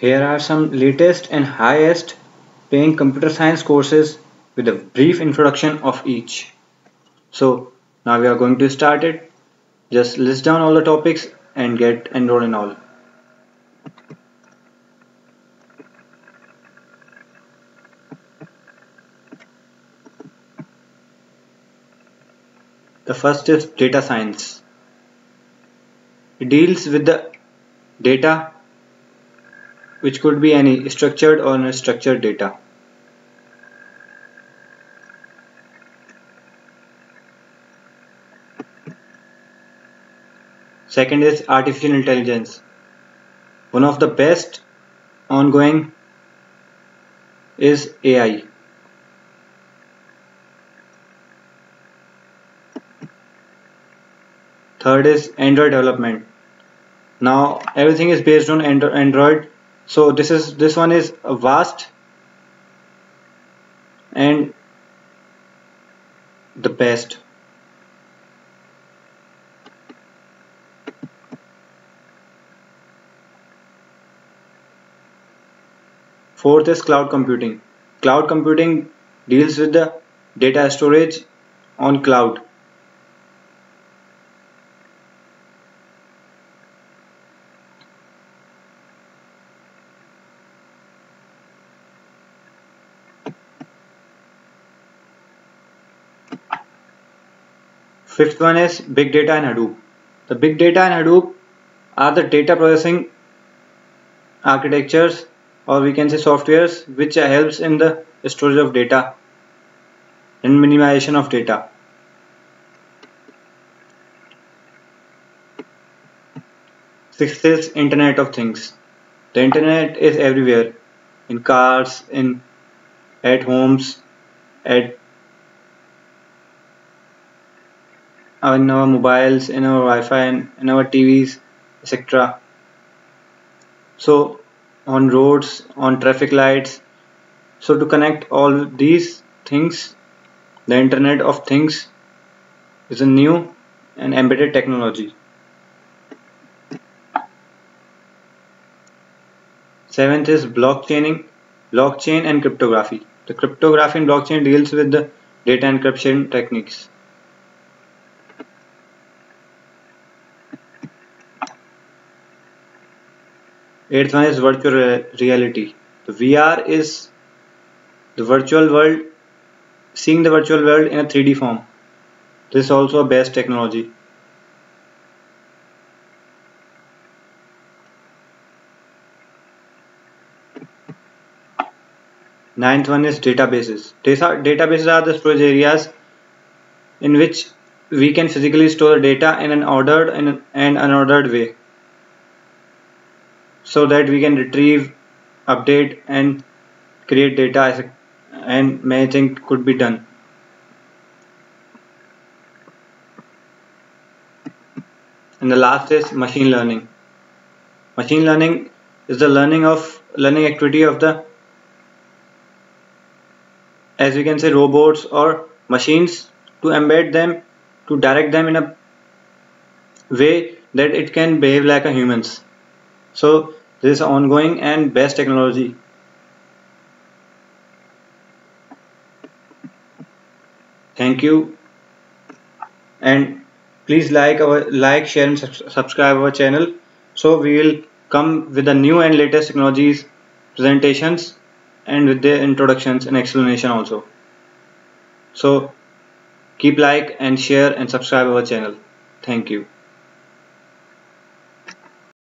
Here are some latest and highest paying computer science courses with a brief introduction of each. So now we are going to start it. Just list down all the topics and get enrolled in all. The first is data science. It deals with the data which could be any structured or unstructured data. Second is artificial intelligence. One of the best ongoing is AI. Third is Android development. Now everything is based on Android. So this is this one is a vast and the best. Fourth is cloud computing. Cloud computing deals with the data storage on cloud. Fifth one is big data and Hadoop. The big data and Hadoop are the data processing architectures or we can say softwares which helps in the storage of data and minimization of data. Sixth is Internet of Things. The Internet is everywhere in cars, in at homes, at in our mobiles, in our Wi-Fi, and in our TVs, etc. So on roads, on traffic lights. So to connect all these things, the Internet of Things is a new and embedded technology. Seventh is blockchaining, blockchain and cryptography. The cryptography in blockchain deals with the data encryption techniques. Eighth one is virtual reality. The VR is the virtual world, seeing the virtual world in a 3D form. This is also a best technology. Ninth one is databases. Data, databases are the storage areas in which we can physically store data in an ordered and unordered way so that we can retrieve update and create data and many things could be done. And the last is machine learning. Machine learning is the learning of learning activity of the as we can say robots or machines to embed them to direct them in a way that it can behave like a humans. So this is ongoing and best technology. Thank you. And please like our like share and subscribe our channel. So we will come with the new and latest technologies presentations and with their introductions and explanation also. So keep like and share and subscribe our channel. Thank you